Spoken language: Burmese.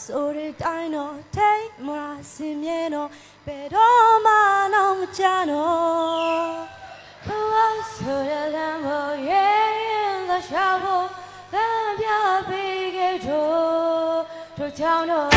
ဆိုတဲ့တိုင်းတော့ထိတ်မလားစင်မြဲတော့ဘယ်တော့မှတော့မချတော့ဘဝဆိုတဲ့လမ်းပေါ်ရဲ့ရင်သာရှာဖို့လမ်းပြပေးခဲ့တော့တို့ချောင်းတော့